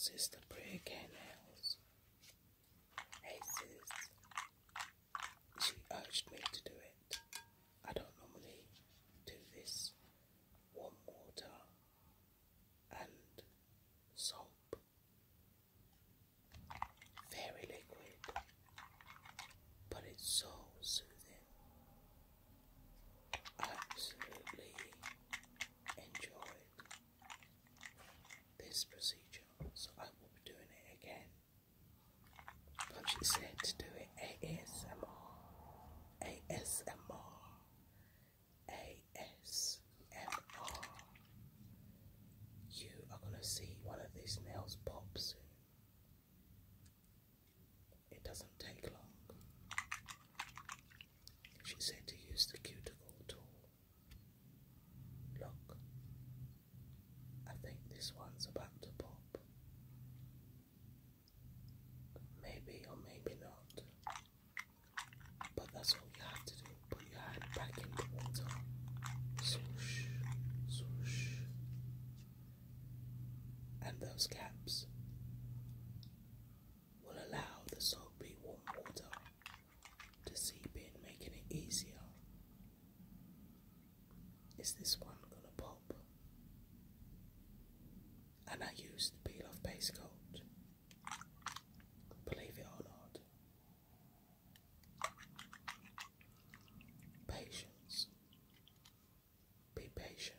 Sister K Nails. Hey sis. She urged me to do it. I don't normally do this warm water and soap. Very liquid, but it's so soothing. I absolutely enjoyed this procedure, so I will be doing it again. But she said to do it ASMR. ASMR. ASMR. You are gonna see one of these nails pop soon. It doesn't take long. She said to use the cuticle tool. Look, I think this one's about to pop. Maybe or maybe not. But that's all you have to do. Put your hand back in the water. Swoosh, swoosh. And those caps will allow the soapy warm water to seep in, making it easier. Is this one gonna pop? And I used peel off base coat. Believe it or not. Patience. Be patient.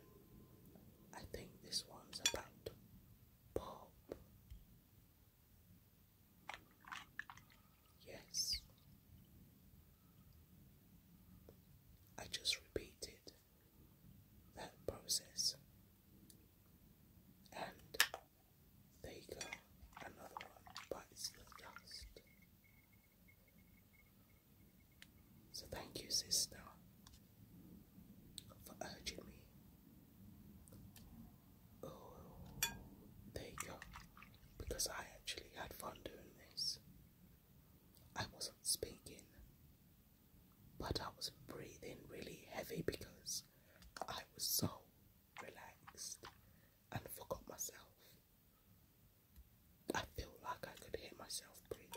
I think this one's about to pop. Yes. I just repeated that process. And there you go, another one bites the dust. So thank you, sister, for urging me. Oh, there you go. Because I actually had fun doing this. I wasn't speaking, but I was breathing really heavy because I was so relaxed and forgot myself. I feel like I could hear myself breathing.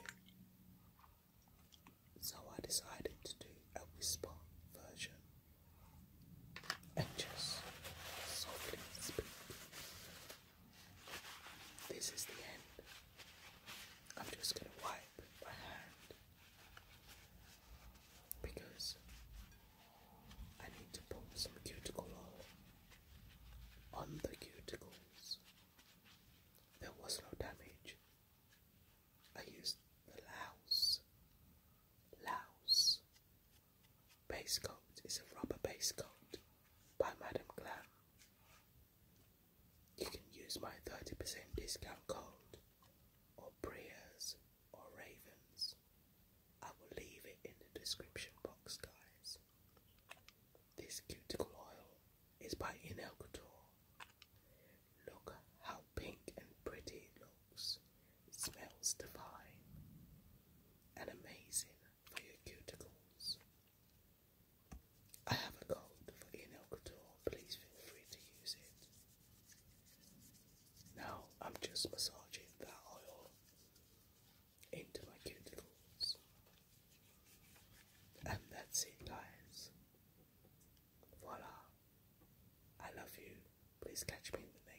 So I decided to do a whisper version and just softly speak. This is the end. I'm just gonna wipe my hand because I need to put some cuticle oil on the cuticles. There was no damage. I used the Laos. Laos. Base coat is a rubber base coat by Madam Glam. You can use my 30% discount code or Priya's or Ravens. I will leave it in the description box, guys. This cuticle oil is by Inel Couture. Look how pink and pretty it looks. It smells divine and amazing for your cuticles. I have a code for Inel Couture. Please feel free to use it. Now I'm massaging that oil into my cuticles. And that's it, guys. Voila. I love you. Please catch me in the